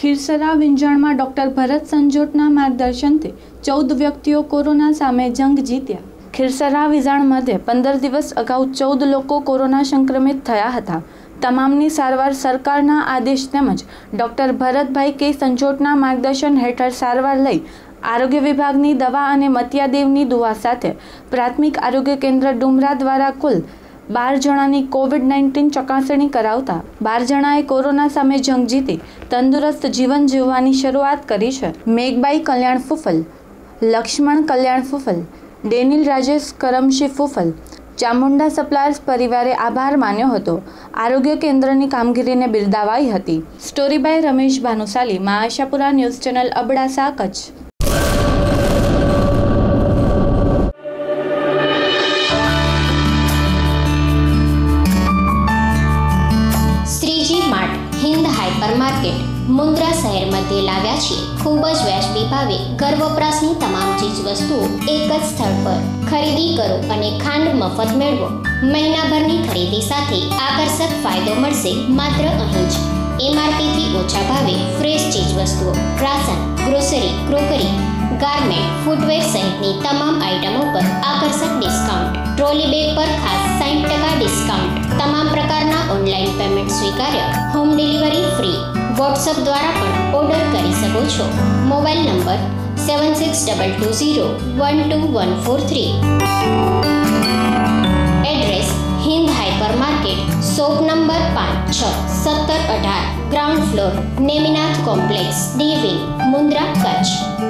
Khirsara વિંજાણમાં doctor ભરત સંજોટના માર્ગદર્શનથી ચૌદ વ્યક્તિઓ corona સામે જંગ જીત્યા. ખીરસરા વિજાણ મધ્યે પંદર દિવસ અગાઉ ચૌદ લોકો કોરોના સંક્રમિત થયા હતા. તમામની સારવાર સરકારના આદેશ તેમજ ડોક્ટર ભરતભાઈ કે સંજોટના માર્ગદર્શન હેઠળ સારવાર લઈ આરોગ્ય વિભાગની દવા અને મતિયાદેવની દુવા સાથે પ્રાથમિક આરોગ્ય કેન્દ્ર ડુમરા દ્વારા કુલ બાર જણાની કોવિડ નાઇન્ટીન ચકાસણી કરાવતા બાર જણાએ કોરોના સામે જંગ જીતી તંદુરસ્ત જીવન જીવવાની શરૂઆત કરી છે. મેઘબાઈ કલ્યાણ ફુફલ, લક્ષ્મણ કલ્યાણ ફુફલ, ડેનિલ રાજેશ કરમશી ફુફલ, ચામુંડા સપ્લાયર્સ પરિવારે આભાર માન્યો હતો. આરોગ્ય કેન્દ્રની કામગીરીને બિરદાવાઈ હતી. Story by Ramesh Bhanushali, Maa Ashapura news channel, Abdasa, Kutch. Hind hyper Mundra શહેર મધ્યે લાવ્યા છીએ. ખૂબ જ વ્યાજબી ભાવે ઘર વપરાશની તમામ ચીજ વસ્તુઓ એક જ સ્થળ પર. ખરીદી કરો અને ખાંડ મફત મેળવો. મહિનાભરની ખરીદી સાથે આકર્ષક ફાયદો મળશે માત્ર અહીં જ. એમઆરપીથી ઓછા ભાવે ફ્રેશ ચીજ વસ્તુઓ ration, grocery, crockery, garment, footwear સહિતની તમામ આઇટમો પર આકર્ષક ડિસ્કાઉન્ટ. ટ્રોલી બેગ પર ખાસ સાઠ ટકા ડિસ્કાઉન્ટ. તમામ પેમેન્ટ સ્વીકાર્ય? હોમ ડિલિવરી ફ્રી વોટ્સઅપ દ્વારા પણ ઓર્ડર કરી શકો છો. Mobile number seven six double two zero one two one four three address Hind hyper market shop number પાંચ, છ, સત્તર અઢાર ground floor Neminath complex D Mundra, Kutch.